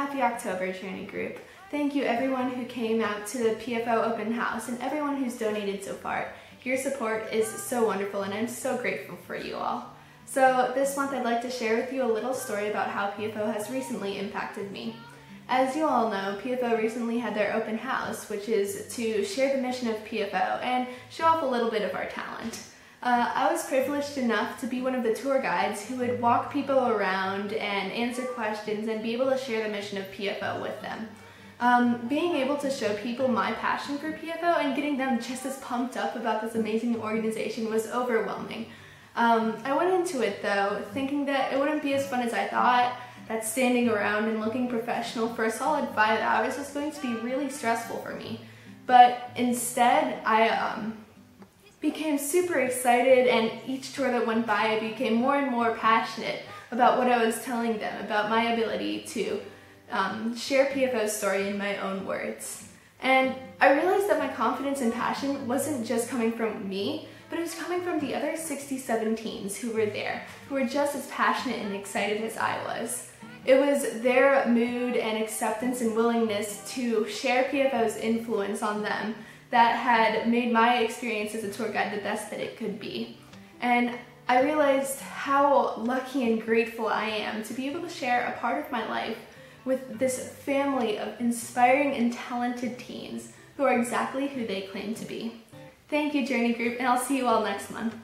happy October, Journey Group. Thank you everyone who came out to the PFO open house and everyone who's donated so far. Your support is so wonderful and I'm so grateful for you all. So this month I'd like to share with you a little story about how PFO has recently impacted me. As you all know, PFO recently had their open house, which is to share the mission of PFO and show off a little bit of our talent. Uh, I was privileged enough to be one of the tour guides who would walk people around and answer questions and be able to share the mission of PFO with them. Um, being able to show people my passion for PFO and getting them just as pumped up about this amazing organization was overwhelming. Um, I went into it though thinking that it wouldn't be as fun as I thought, that standing around and looking professional for a solid five hours was going to be really stressful for me. But instead, I um, became super excited and each tour that went by I became more and more passionate about what I was telling them, about my ability to um, share PFO's story in my own words. And I realized that my confidence and passion wasn't just coming from me, but it was coming from the other 67 teens who were there, who were just as passionate and excited as I was. It was their mood and acceptance and willingness to share PFO's influence on them that had made my experience as a tour guide the best that it could be. And I realized how lucky and grateful I am to be able to share a part of my life with this family of inspiring and talented teens who are exactly who they claim to be. Thank you, Journey Group, and I'll see you all next month.